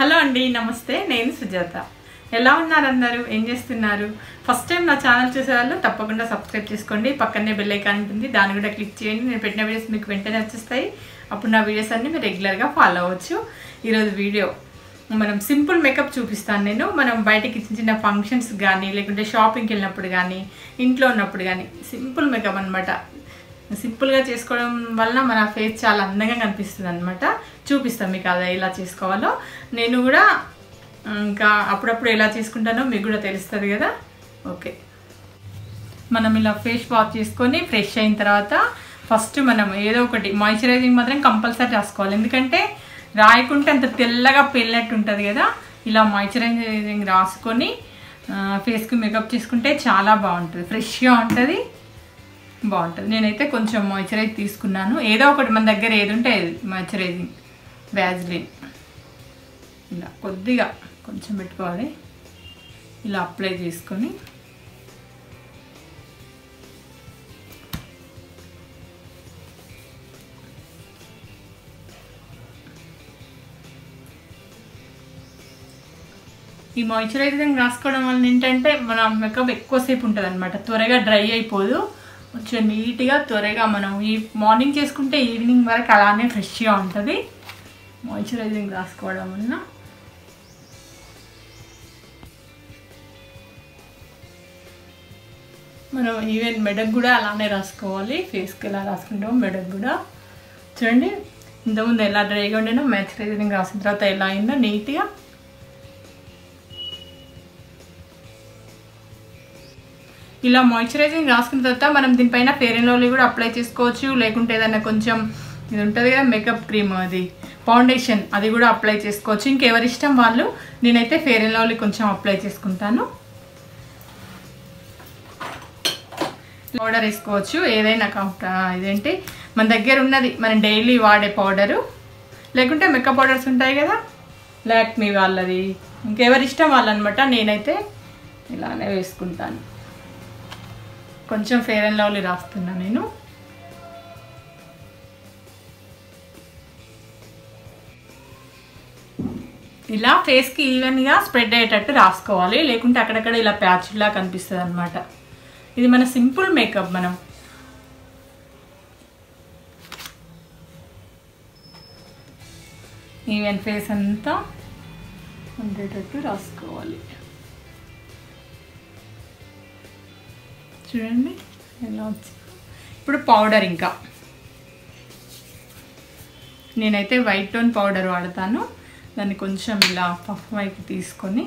Hello అండి నమస్తే. నేను సుజాత. ఎలా ఉన్నారు అందరూ? ఏం చేస్తున్నారు? ఫస్ట్ టైం నా ఛానల్ చూసే వాళ్ళు తప్పకుండా సబ్స్క్రైబ్ చేసుకోండి. పక్కనే బెల్ ఐకాన్ ఉంటుంది. దాన్ని కూడా క్లిక్ చేయండి. నేను పెట్టిన వీడియోస్ మీకు వెంటనే వచ్చేస్తాయి. అప్పుడు నా వీడియోస్ అన్ని మీరు రెగ్యులర్గా ఫాలో అవ్వచ్చు. ఈరోజు వీడియో మనం సింపుల్ మేకప్ చూపిస్తాను నేను. మనం బయటకి చిన్న చిన్న ఫంక్షన్స్ కానీ లేకుంటే షాపింగ్కి వెళ్ళినప్పుడు కానీ ఇంట్లో ఉన్నప్పుడు కానీ సింపుల్ మేకప్ అనమాట సింపుల్గా చేసుకోవడం వలన మన ఫేస్ చాలా అందంగా కనిపిస్తుంది అనమాట చూపిస్తాం మీకు అది ఎలా చేసుకోవాలో. నేను కూడా ఇంకా అప్పుడప్పుడు ఎలా చేసుకుంటానో మీకు కూడా తెలుస్తుంది కదా. ఓకే. మనం ఇలా ఫేస్ వాష్ చేసుకొని ఫ్రెష్ అయిన తర్వాత ఫస్ట్ మనం ఏదో ఒకటి మాయిశ్చరైజింగ్ మాత్రం కంపల్సరీ రాసుకోవాలి. ఎందుకంటే రాయకుంటే అంత తెల్లగా పెళ్ళినట్టు ఉంటుంది కదా. ఇలా మాయిశ్చరైజింగ్ రాసుకొని ఫేస్కి మేకప్ చేసుకుంటే చాలా బాగుంటుంది. ఫ్రెష్గా ఉంటుంది. బాగుంటుంది. నేనైతే కొంచెం మాయిశ్చరైజ్ తీసుకున్నాను. ఏదో ఒకటి మన దగ్గర ఏది ఉంటే మాయిశ్చరైజింగ్ వ్యాజ్లిన్ ఇలా కొద్దిగా కొంచెం పెట్టుకోవాలి. ఇలా అప్లై చేసుకొని. ఈ మాయిశ్చరైజింగ్ రాసుకోవడం వల్ల ఏంటంటే మన మేకప్ ఎక్కువసేపు ఉంటుంది అనమాట త్వరగా డ్రై అయిపోదు. కొంచెం నీట్గా త్వరగా మనం ఈ మార్నింగ్ చేసుకుంటే ఈవినింగ్ వరకు అలానే ఫ్రెష్గా ఉంటుంది. మాయిశ్చరైజింగ్ రాసుకోవడం వలన. మనం ఈవెన్ మెడకు కూడా అలానే రాసుకోవాలి. ఫేస్కి ఎలా రాసుకుంటాం మెడకు కూడా. చూడండి ఇంతకుముందు ఎలా డ్రైగా ఉండేనో మాయిశ్చరైజింగ్ రాసిన తర్వాత ఎలా అయిందో నీట్గా ఇలా మాయిశ్చరైజింగ్ రాసుకున్న తర్వాత మనం దీనిపైన ఫేర్ అండ్ లవ్లీ కూడా అప్లై చేసుకోవచ్చు. లేకుంటే ఏదైనా కొంచెం ఇది ఉంటుంది కదా మేకప్ క్రీమ్ అది ఫౌండేషన్ అది కూడా అప్లై చేసుకోవచ్చు. ఇంకెవరి ఇష్టం వాళ్ళు నేనైతే ఫేర్ అండ్ లవ్లీ కొంచెం అప్లై చేసుకుంటాను. పౌడర్ వేసుకోవచ్చు. ఏదైనా ఇదేంటి? మన దగ్గర ఉన్నది మనం డైలీ వాడే పౌడరు లేకుంటే మేకప్ పౌడర్స్ ఉంటాయి కదా లాక్మీ వాళ్ళది. ఇంకెవరి ఇష్టం వాళ్ళనమాట నేనైతే ఇలానే వేసుకుంటాను. కొంచెం ఫేర్ అండ్ లవ్లీ రాస్తున్నా నేను. ఇలా ఫేస్కి ఈవెన్గా స్ప్రెడ్ అయ్యేటట్టు రాసుకోవాలి. లేకుంటే అక్కడక్కడ ఇలా ప్యాచ్లా కనిపిస్తుంది అనమాట ఇది మన సింపుల్ మేకప్ మనం. ఈవెన్ ఫేస్ అంతా ఉండేటట్టు రాసుకోవాలి. చూడండి. ఎలా వచ్చింది ఇప్పుడు పౌడర్ ఇంకా. నేనైతే వైట్ టోన్ పౌడర్ వాడతాను. దాన్ని కొంచెం ఇలా పఫ్ వైపు తీసుకొని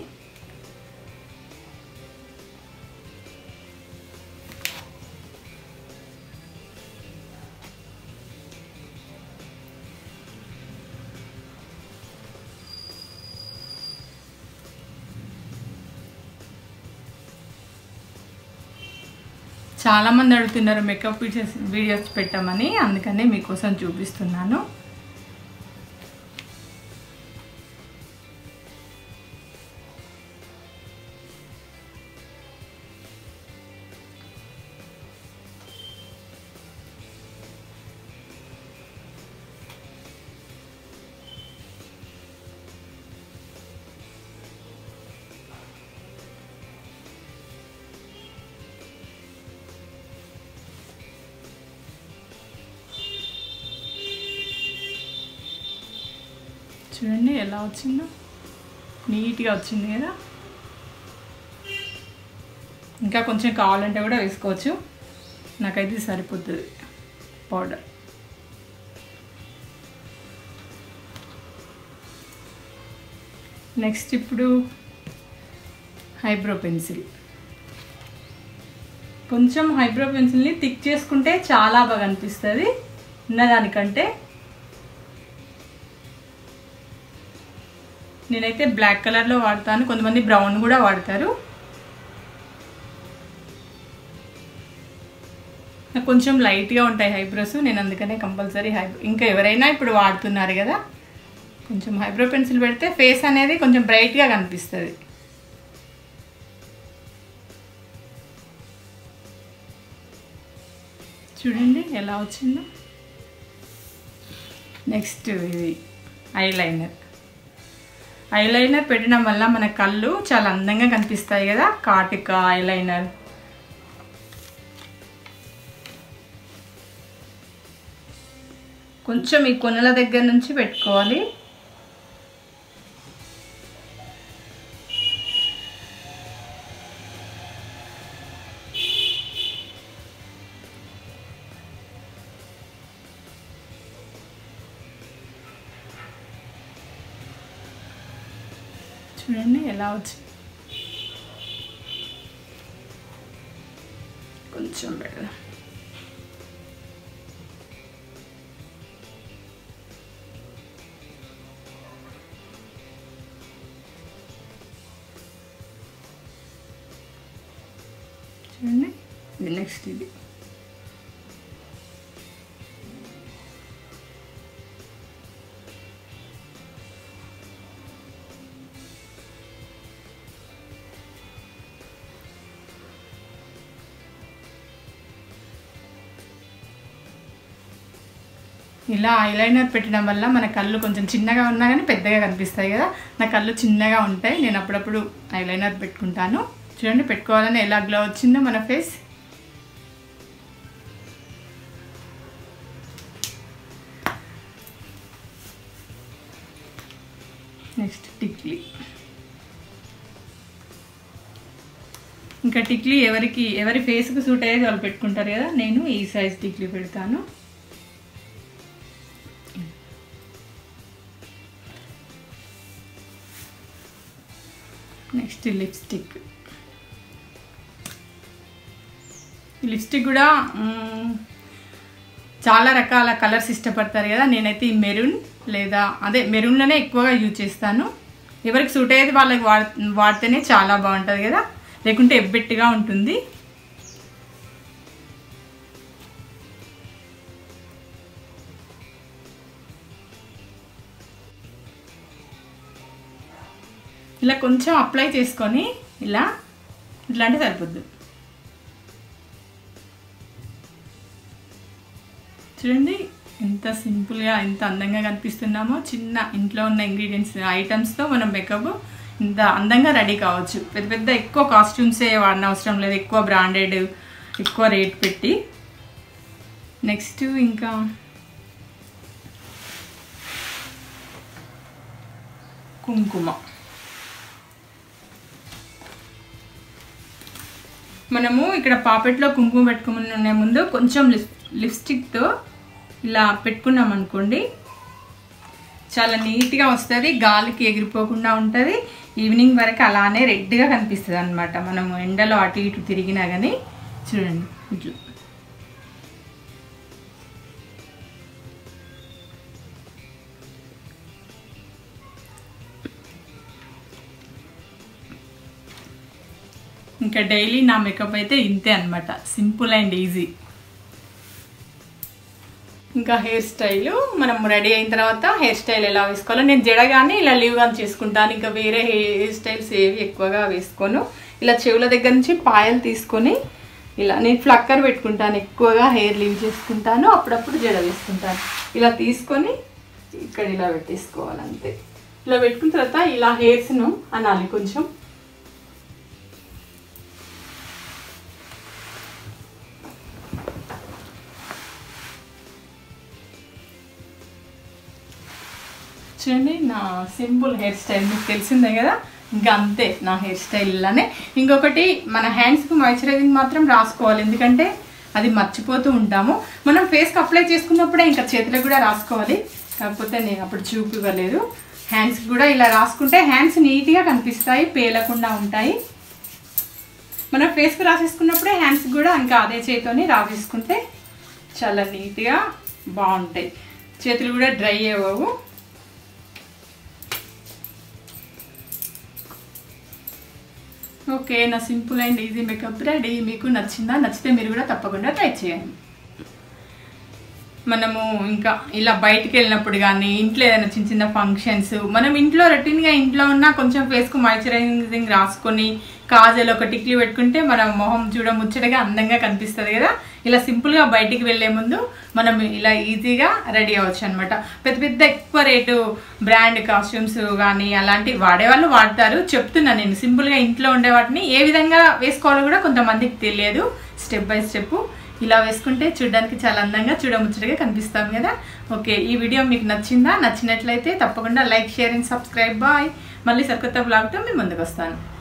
చాలామంది అడుగుతున్నారు మేకప్ వీడియోస్ వీడియోస్ పెట్టమని. అందుకనే మీకోసం చూపిస్తున్నాను. చూడండి ఎలా వచ్చిందో. నీట్గా వచ్చింది కదా. ఇంకా కొంచెం కావాలంటే కూడా వేసుకోవచ్చు. నాకైతే సరిపోతుంది పౌడర్. నెక్స్ట్ ఇప్పుడు హైబ్రో పెన్సిల్. కొంచెం హైబ్రో పెన్సిల్ని థిక్ చేసుకుంటే చాలా బాగా అనిపిస్తుంది. ఉన్నదానికంటే నేనైతే బ్లాక్ కలర్లో వాడతాను. కొంతమంది బ్రౌన్ కూడా వాడతారు. నాకు కొంచెం లైట్గా ఉంటాయి హైబ్రోస్ నేను అందుకనే కంపల్సరీ హైబ్రో ఇంకా ఎవరైనా ఇప్పుడు వాడుతున్నారు కదా కొంచెం హైబ్రో పెన్సిల్ పెడితే ఫేస్ అనేది కొంచెం బ్రైట్గా కనిపిస్తుంది. చూడండి ఎలా వచ్చిందో. నెక్స్ట్ ఇది ఐ లైనర్ ఐలైనర్ పెట్టడం వల్ల మన కళ్ళు చాలా అందంగా కనిపిస్తాయి కదా? కాటిక ఐలైనర్ కొంచెం ఈ కొనల దగ్గర నుంచి పెట్టుకోవాలి. చూడండి ఎలా వచ్చి కొంచెం పెడదాం చూడండి ఇది నెక్స్ట్ ఇది ఇలా ఐలైనర్ పెట్టడం వల్ల మన కళ్ళు కొంచెం చిన్నగా ఉన్నా కానీ పెద్దగా కనిపిస్తాయి కదా. నా కళ్ళు చిన్నగా ఉంటాయి. నేను అప్పుడప్పుడు ఐలైనర్ పెట్టుకుంటాను. చూడండి పెట్టుకోవాలని ఎలా గ్లో వచ్చిందో మన ఫేస్ నెక్స్ట్ టిక్లీ ఇంకా టిక్లీ ఎవరికి ఎవరి ఫేస్కి సూట్ అయ్యేది వాళ్ళు పెట్టుకుంటారు కదా. నేను ఈ సైజ్ టిక్లీ పెడతాను. Next lipstick. లిప్స్టిక్ కూడా చాలా రకాల కలర్స్ ఇష్టపడతారు కదా. నేనైతే ఈ మెరూన్ లేదా అదే మెరూన్లోనే ఎక్కువగా యూజ్ చేస్తాను. ఎవరికి సూట్ అయ్యేది వాళ్ళకి వాడితేనే చాలా బాగుంటుంది కదా. లేకుంటే ఎబ్బెట్టుగా ఉంటుంది. ఇలా కొంచెం అప్లై చేసుకొని ఇలా ఇట్లాంటి సరిపోద్ది. చూడండి ఎంత సింపుల్గా ఎంత అందంగా కనిపిస్తున్నామో. చిన్న ఇంట్లో ఉన్న ఇంగ్రీడియంట్స్ ఐటమ్స్తో మనం మేకప్ ఇంత అందంగా రెడీ కావచ్చు. పెద్ద పెద్ద ఎక్కువ కాస్ట్యూమ్సే వాడిన అవసరం లేదు. ఎక్కువ బ్రాండెడ్ ఎక్కువ రేట్ పెట్టి. నెక్స్ట్ ఇంకా కుంకుమ. మనము ఇక్కడ పాపెట్లో కుంకుమ పెట్టుకునే ముందు కొంచెం లిప్ లిప్స్టిక్తో ఇలా పెట్టుకున్నాం అనుకోండి. చాలా నీట్గా వస్తుంది గాలికి ఎగిరిపోకుండా ఉంటుంది. ఈవినింగ్ వరకు అలానే రెడ్గా కనిపిస్తుంది అనమాట మనము ఎండలో అటు ఇటు తిరిగినా కానీ చూడండి ఇట్లా. ఇంకా డైలీ నా మేకప్ అయితే ఇంతే అనమాట సింపుల్ అండ్ ఈజీ. ఇంకా హెయిర్ స్టైల్ మనం రెడీ అయిన తర్వాత హెయిర్ స్టైల్ ఎలా వేసుకోవాలో. నేను జడ కానీ ఇలా లీవ్ కానీ చేసుకుంటాను. ఇంకా వేరే హెయిర్ స్టైల్స్ ఏవి ఎక్కువగా వేసుకోను. ఇలా చెవుల దగ్గర నుంచి పాయలు తీసుకొని ఇలా నేను ఫ్లక్కర్ పెట్టుకుంటాను. ఎక్కువగా హెయిర్ లీవ్ చేసుకుంటాను. అప్పుడప్పుడు జడ వేసుకుంటాను. ఇలా తీసుకొని ఇక్కడ ఇలా పెట్టేసుకోవాలి అంతే. ఇలా పెట్టుకున్న తర్వాత ఇలా హెయిర్స్ను అనాలి కొంచెం. చూడండి నా సింపుల్ హెయిర్ స్టైల్ మీకు తెలిసిందే కదా? ఇంకా అంతే నా హెయిర్ స్టైల్ ఇలానే. ఇంకొకటి మన హ్యాండ్స్కి మాయిశ్చరైజింగ్ మాత్రం రాసుకోవాలి. ఎందుకంటే అది మర్చిపోతూ ఉంటాము. మనం ఫేస్కి అప్లై చేసుకున్నప్పుడే ఇంకా చేతులకు కూడా రాసుకోవాలి. కాకపోతే నేను అప్పుడు చూపివ్వలేదు. హ్యాండ్స్కి కూడా ఇలా రాసుకుంటే హ్యాండ్స్ నీట్గా కనిపిస్తాయి పేలకుండా ఉంటాయి. మనం ఫేస్కి రాసేసుకున్నప్పుడే హ్యాండ్స్కి కూడా ఇంకా అదే చేతితోని రాసేసుకుంటే చాలా నీట్గా బాగుంటాయి. చేతులు కూడా డ్రై అవ్వవు. ఓకే నా simple and easy makeup ready. మీకు నచ్చిందా నచ్చితే మీరు కూడా తప్పకుండా ట్రై చేయండి. మనము ఇంకా ఇలా బయటికి వెళ్ళినప్పుడు కానీ ఇంట్లో ఏదైనా చిన్న చిన్న ఫంక్షన్స్ మనం ఇంట్లో రొటీన్గా ఇంట్లో ఉన్న కొంచెం ఫేస్కు మాయిశ్చరైజింగ్ రాసుకొని కాజల్ ఒక టిక్లీ పెట్టుకుంటే మన మొహం చూడ ముచ్చటగా అందంగా కనిపిస్తుంది కదా? ఇలా సింపుల్గా బయటికి వెళ్ళే ముందు మనం ఇలా ఈజీగా రెడీ అవ్వచ్చు అనమాట పెద్ద పెద్ద ఎక్కువ రేటు బ్రాండ్ కాస్ట్యూమ్స్ కానీ అలాంటివి వాడేవాళ్ళు వాడతారు. చెప్తున్నాను నేను సింపుల్గా ఇంట్లో ఉండే వాటిని ఏ విధంగా వేసుకోవాలో కూడా కొంతమందికి తెలియదు. స్టెప్ బై స్టెప్ ఇలా వేసుకుంటే చూడడానికి చాలా అందంగా చూడముచ్చటగా కనిపిస్తాం కదా. ఓకే ఈ వీడియో మీకు నచ్చిందా? నచ్చినట్లయితే తప్పకుండా like share and subscribe. Bye. మళ్ళీ సరికొత్త బ్లాగ్తో మేము ముందుకు వస్తాను.